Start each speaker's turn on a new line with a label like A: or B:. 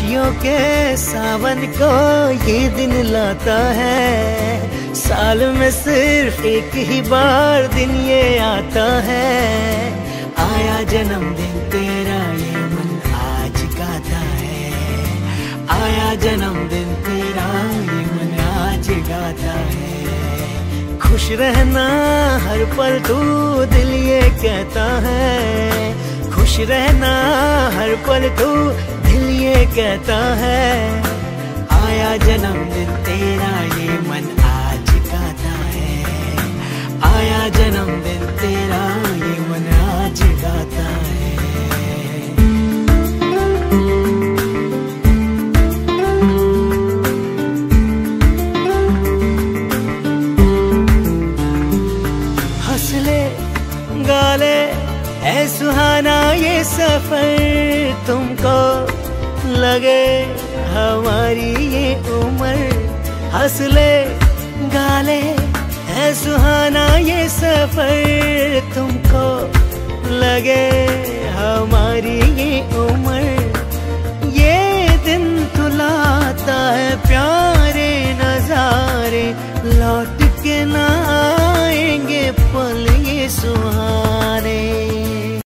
A: खुशियों के सावन को ये दिन लाता है। साल में सिर्फ़ एक ही बार दिन ये आता है। आया जन्मदिन, तेरा ये मन आज गाता है। आया जन्मदिन, तेरा ये मन आज गाता है। खुश रहना हर पल तू दिल ये कहता है। खुश रहना हर पल तू कहता है, आया जन्मदिन तेरा ये मन आज गाता है। आया जन्मदिन तेरा ये मन आज गाता है। हंसले, गाले, है सुहाना ये सफ़र तुमको लगे, हमारी ये उम्र। हंसले, गाले, है सुहाना ये सफ़र। तुमको लगे हमारी ये उम्र। ये दिन तुलाता है प्यारे नजारे। लौट के ना आएँगे पल ये सुन